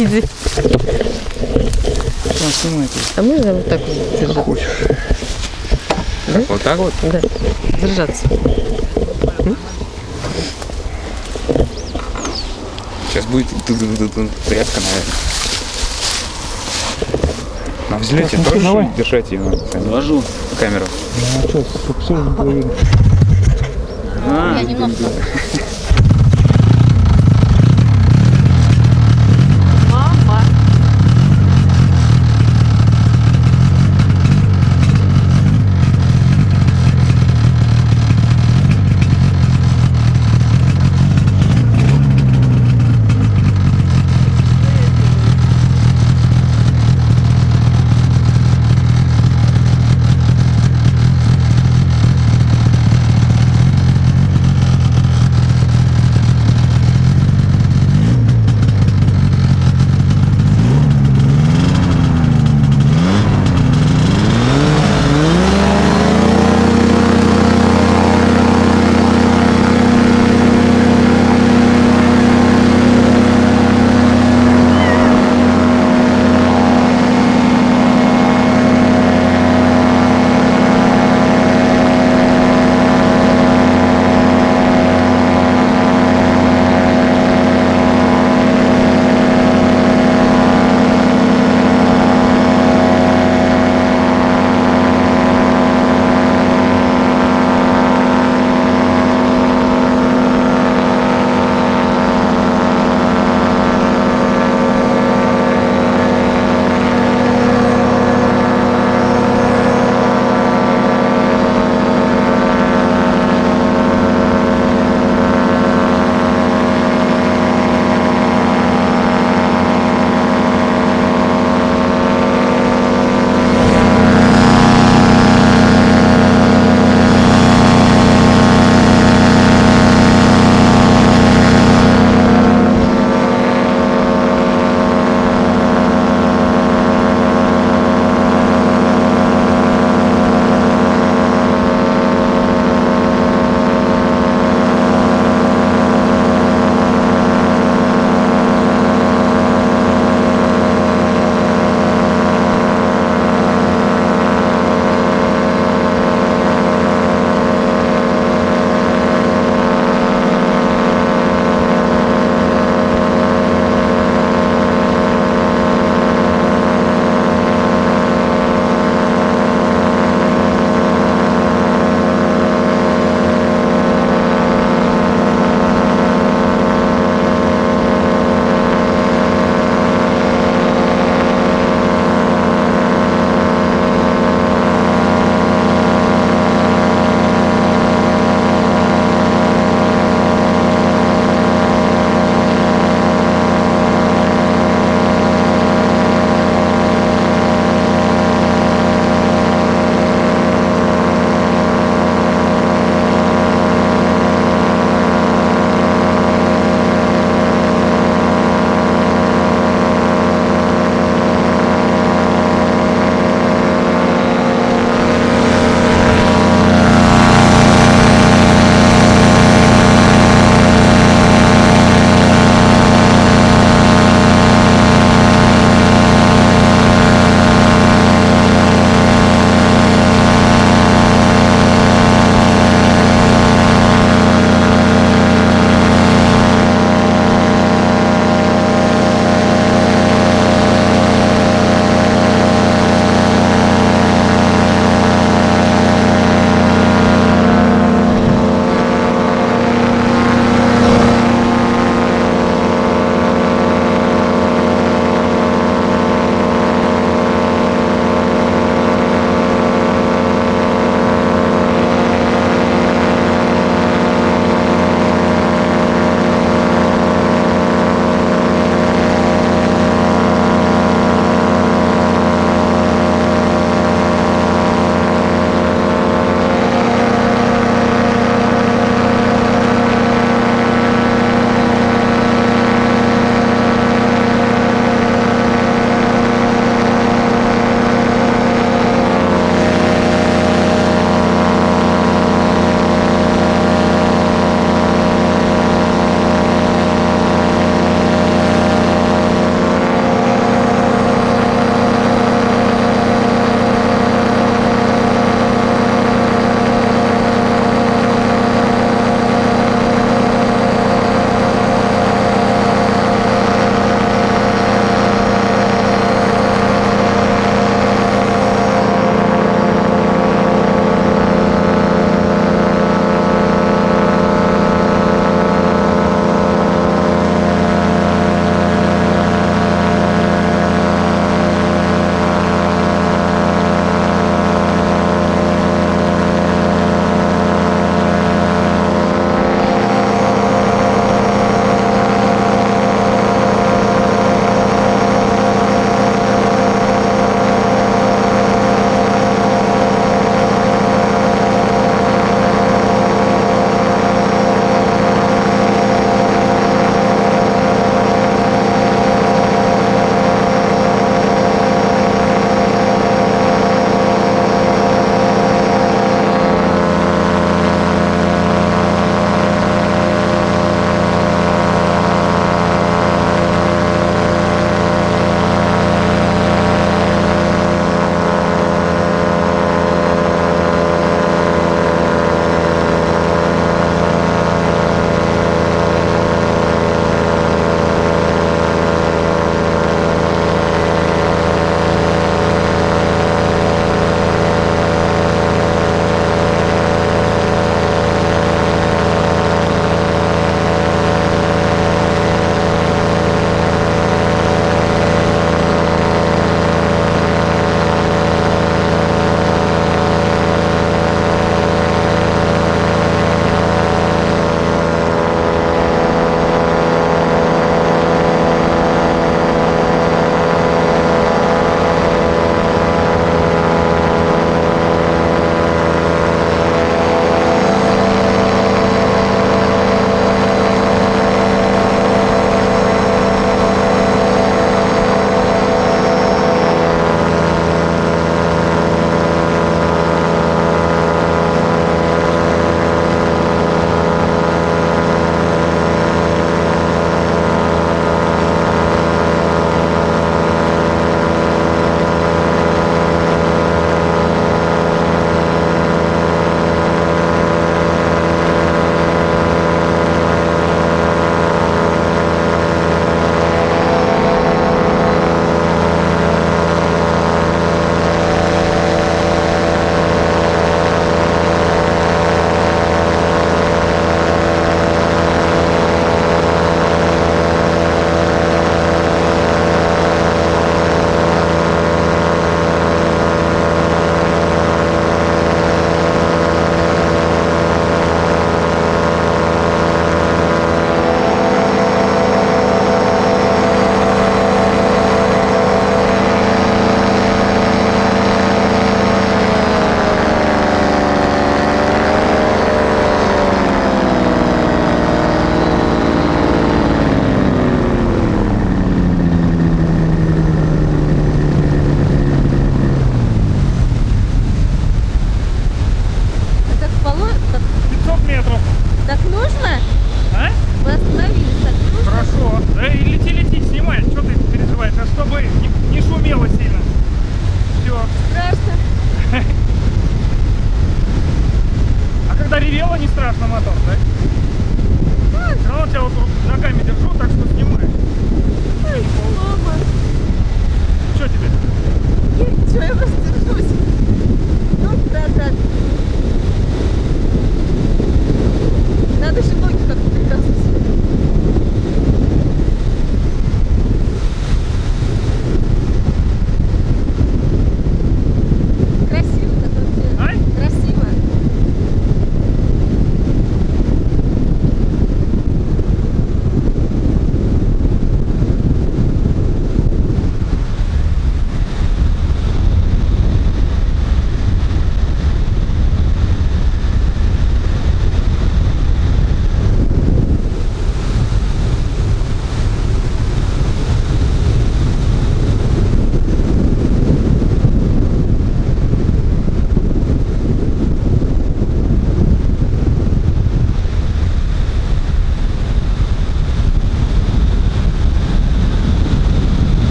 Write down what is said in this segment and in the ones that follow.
Иди. Что, снимайте. А можно вот так вот держать? Хочешь. Да? Вот так вот? Да. Держаться. Сейчас будет тряска, наверное. На взлете Так, ну тоже давай. держать ее надо? Ложу. камеру. Ну, а что, попсуем половину. А, Я немножко.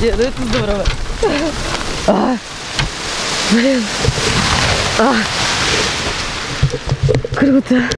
Не, ну это здорово. А, блин. А. Круто.